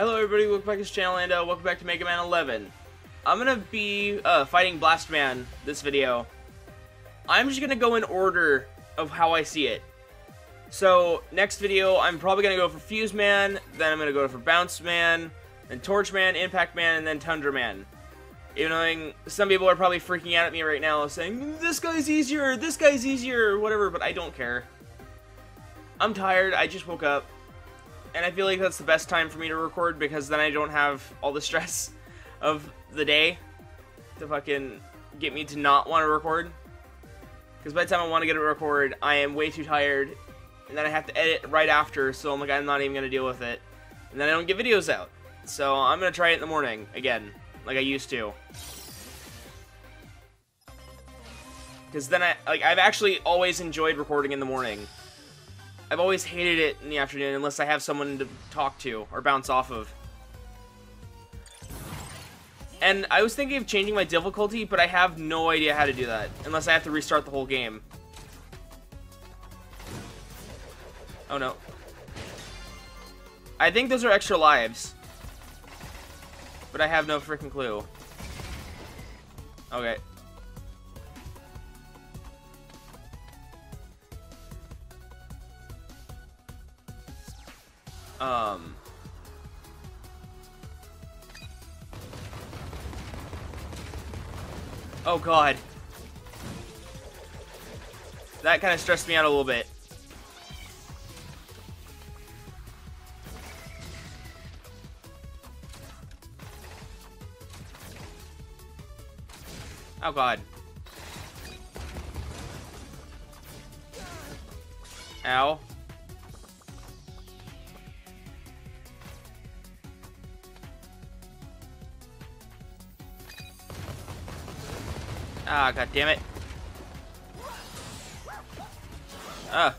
Hello everybody, welcome back to this channel and uh, welcome back to Mega Man 11. I'm gonna be uh, fighting Blast Man this video. I'm just gonna go in order of how I see it. So, next video, I'm probably gonna go for Fuse Man, then I'm gonna go for Bounce Man, then Torch Man, Impact Man, and then Tundra Man. Even though some people are probably freaking out at me right now saying, this guy's easier, this guy's easier, whatever, but I don't care. I'm tired, I just woke up and I feel like that's the best time for me to record because then I don't have all the stress of the day to fucking get me to not want to record. Because by the time I want to get it record, I am way too tired, and then I have to edit right after, so I'm like, I'm not even going to deal with it. And then I don't get videos out. So I'm going to try it in the morning, again, like I used to. Because then I, like, I've actually always enjoyed recording in the morning. I've always hated it in the afternoon unless I have someone to talk to or bounce off of. And I was thinking of changing my difficulty, but I have no idea how to do that. Unless I have to restart the whole game. Oh no. I think those are extra lives. But I have no freaking clue. Okay. Um... Oh god. That kind of stressed me out a little bit. Oh god. Ow. Ah, god damn it. Ah.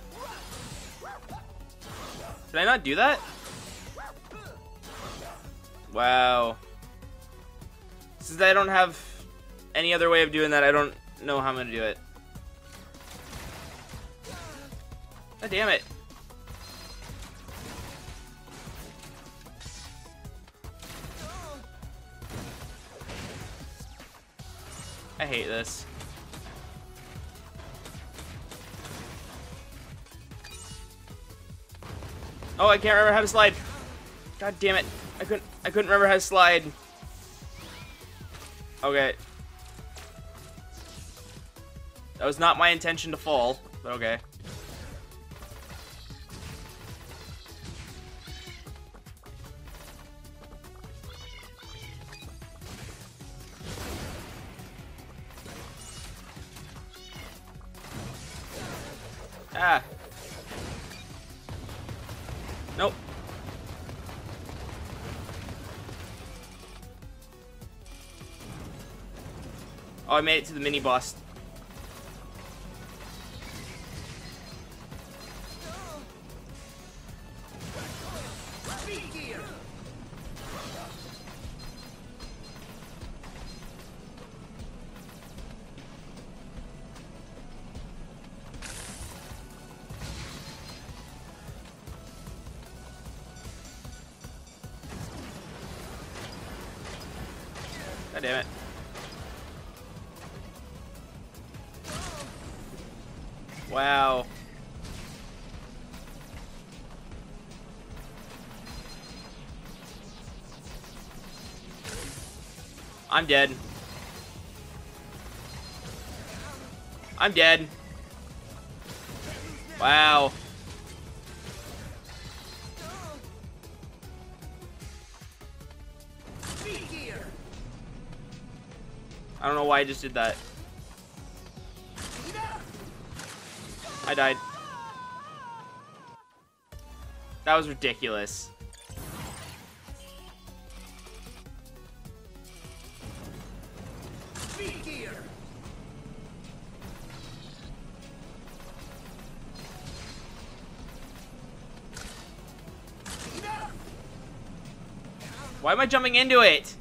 Did I not do that? Wow. Since I don't have any other way of doing that, I don't know how I'm gonna do it. God damn it. I hate this. Oh, I can't remember how to slide. God damn it. I couldn't I couldn't remember how to slide. Okay. That was not my intention to fall, but okay. Nope. Oh, I made it to the mini boss. God damn it. Wow. I'm dead. I'm dead. Wow. I don't know why I just did that. I died. That was ridiculous. Why am I jumping into it?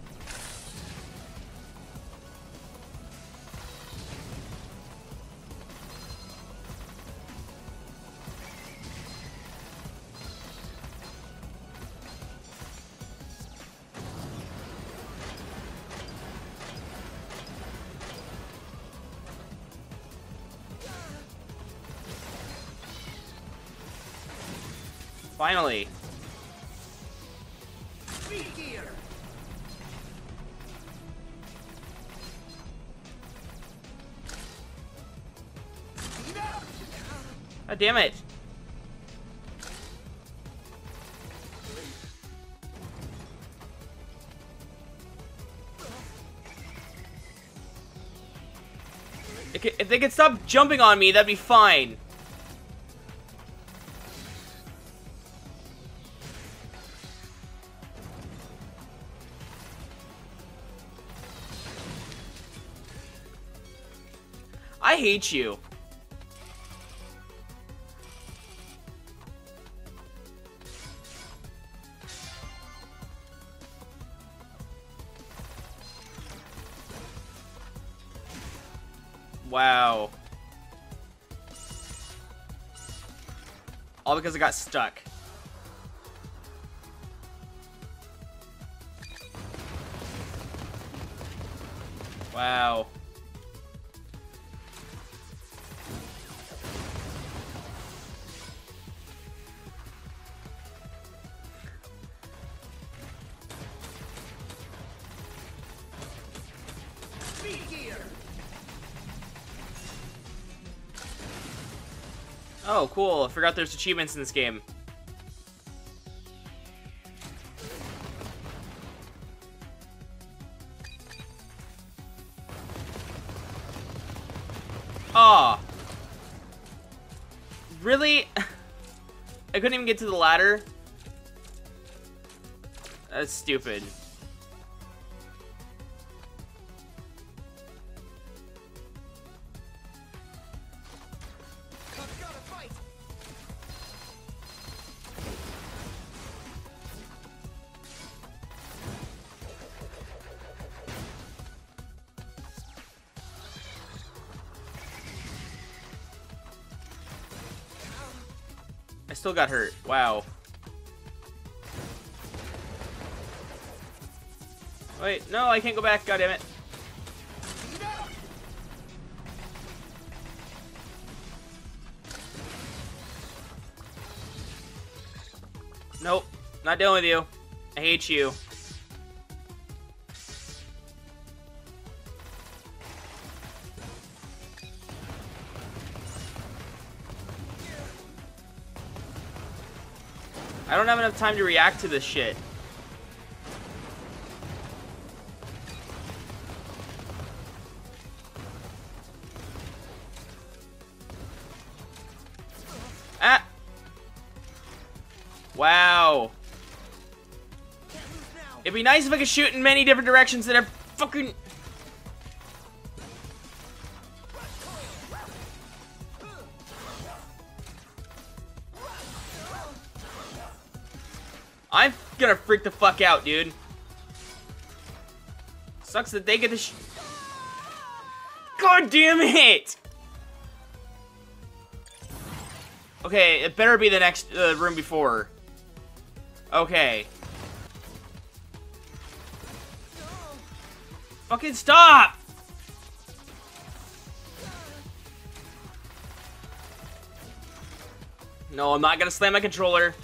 Finally. God damn it. If they could stop jumping on me, that'd be fine. Hate you. Wow. All because I got stuck. Wow. Oh, cool. I forgot there's achievements in this game. Aw. Oh. Really? I couldn't even get to the ladder? That's stupid. I still got hurt. Wow. Wait, no, I can't go back. God damn it. Nope, not dealing with you. I hate you. I don't have enough time to react to this shit. Ah! Wow. It'd be nice if I could shoot in many different directions that are fucking... I'm gonna freak the fuck out, dude. Sucks that they get the sh- God damn it! Okay, it better be the next uh, room before. Okay. Fucking stop! No, I'm not gonna slam my controller.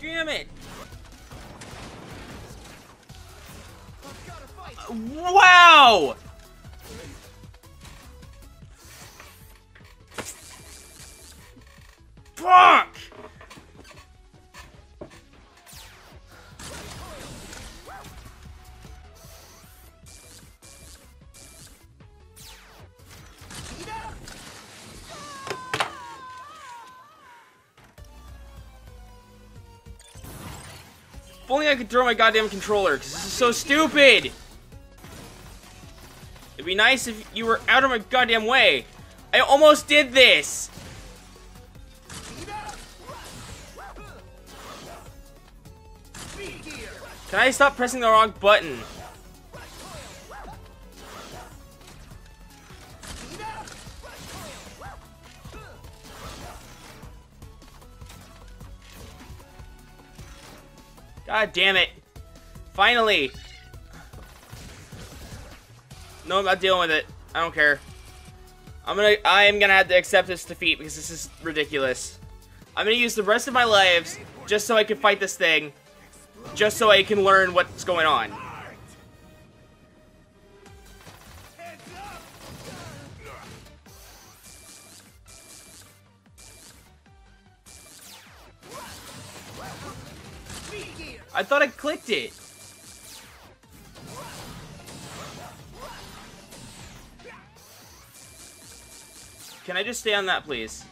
Damn it! Wow! Fuck! If only I could throw my goddamn controller, because this is so stupid! It'd be nice if you were out of my goddamn way. I almost did this! Can I stop pressing the wrong button? God damn it. Finally. No, I'm not dealing with it. I don't care. I'm gonna, I am gonna have to accept this defeat because this is ridiculous. I'm gonna use the rest of my lives just so I can fight this thing. Just so I can learn what's going on. I thought I clicked it. Can I just stay on that, please?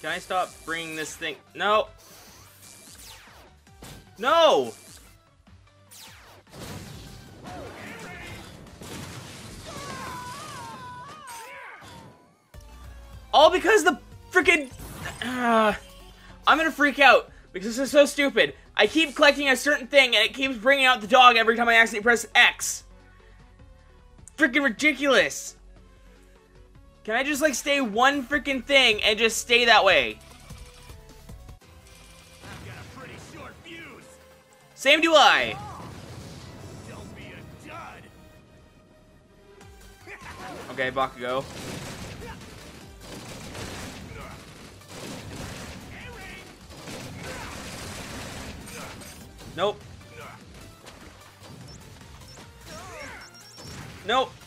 Can I stop bringing this thing? No. No! All because the freaking... Uh, I'm gonna freak out because this is so stupid. I keep collecting a certain thing and it keeps bringing out the dog every time I accidentally press X. Freaking ridiculous. Can I just like stay one freaking thing and just stay that way? Same do I. Okay, Bakugo. Nope. Nope.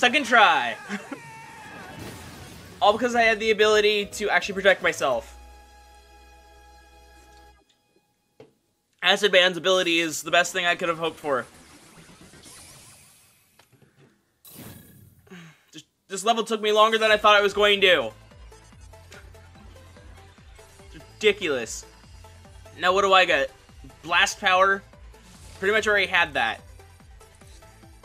Second try! All because I had the ability to actually protect myself. Acid Man's ability is the best thing I could have hoped for. This level took me longer than I thought it was going to. Ridiculous. Now what do I get? Blast power? Pretty much already had that.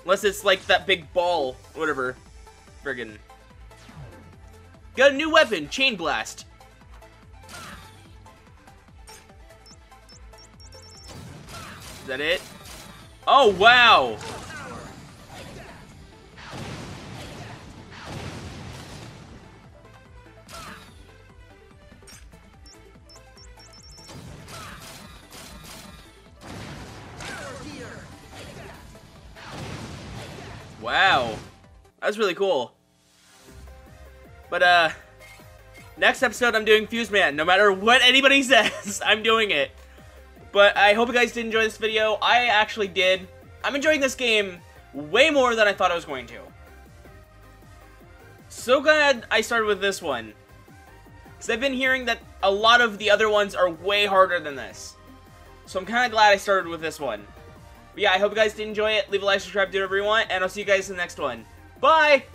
Unless it's like that big ball, whatever. Friggin'. Got a new weapon, Chain Blast. Is that it? Oh! Wow. That's really cool. But, uh, next episode I'm doing Fuse Man. No matter what anybody says, I'm doing it. But I hope you guys did enjoy this video. I actually did. I'm enjoying this game way more than I thought I was going to. So glad I started with this one. Because I've been hearing that a lot of the other ones are way harder than this. So I'm kind of glad I started with this one. But yeah, I hope you guys did enjoy it. Leave a like, subscribe, do whatever you want, and I'll see you guys in the next one. Bye!